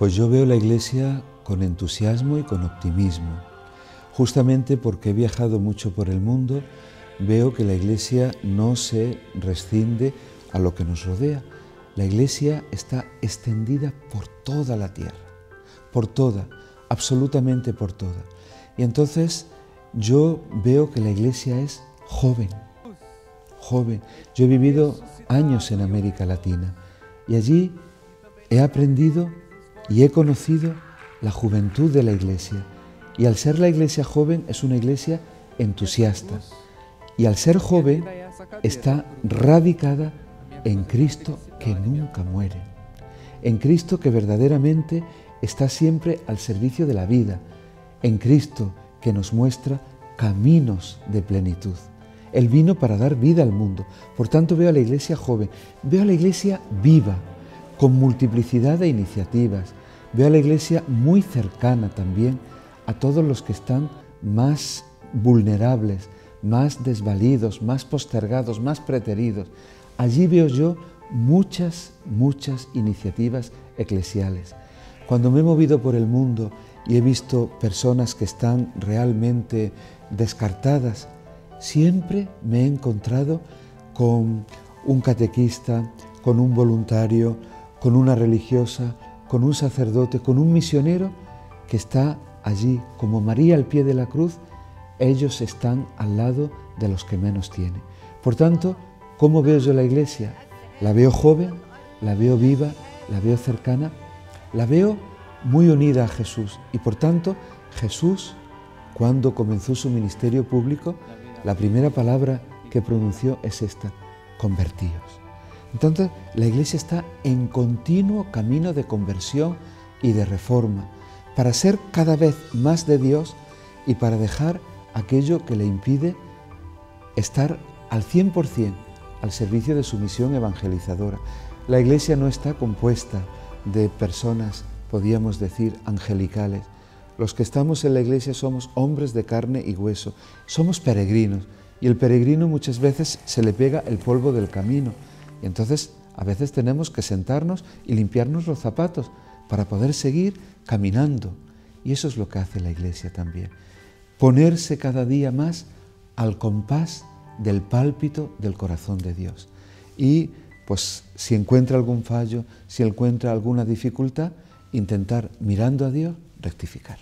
Pues yo veo la iglesia con entusiasmo y con optimismo. Justamente porque he viajado mucho por el mundo, veo que la iglesia no se rescinde a lo que nos rodea. La iglesia está extendida por toda la tierra, por toda, absolutamente por toda. Y entonces yo veo que la iglesia es joven, joven. Yo he vivido años en América Latina y allí he aprendido y he conocido la juventud de la iglesia. Y al ser la iglesia joven es una iglesia entusiasta. Y al ser joven está radicada en Cristo que nunca muere. En Cristo que verdaderamente está siempre al servicio de la vida. En Cristo que nos muestra caminos de plenitud. Él vino para dar vida al mundo. Por tanto veo a la iglesia joven, veo a la iglesia viva, con multiplicidad de iniciativas, Veo a la iglesia muy cercana también a todos los que están más vulnerables, más desvalidos, más postergados, más preteridos. Allí veo yo muchas, muchas iniciativas eclesiales. Cuando me he movido por el mundo y he visto personas que están realmente descartadas, siempre me he encontrado con un catequista, con un voluntario, con una religiosa, con un sacerdote, con un misionero que está allí, como María al pie de la cruz, ellos están al lado de los que menos tienen. Por tanto, ¿cómo veo yo la iglesia? La veo joven, la veo viva, la veo cercana, la veo muy unida a Jesús. Y por tanto, Jesús, cuando comenzó su ministerio público, la primera palabra que pronunció es esta, convertíos. Entonces, la iglesia está en continuo camino de conversión y de reforma para ser cada vez más de Dios y para dejar aquello que le impide estar al 100% al servicio de su misión evangelizadora. La iglesia no está compuesta de personas, podríamos decir, angelicales. Los que estamos en la iglesia somos hombres de carne y hueso, somos peregrinos y el peregrino muchas veces se le pega el polvo del camino y entonces a veces tenemos que sentarnos y limpiarnos los zapatos para poder seguir caminando. Y eso es lo que hace la iglesia también. Ponerse cada día más al compás del pálpito del corazón de Dios. Y pues si encuentra algún fallo, si encuentra alguna dificultad, intentar mirando a Dios rectificar.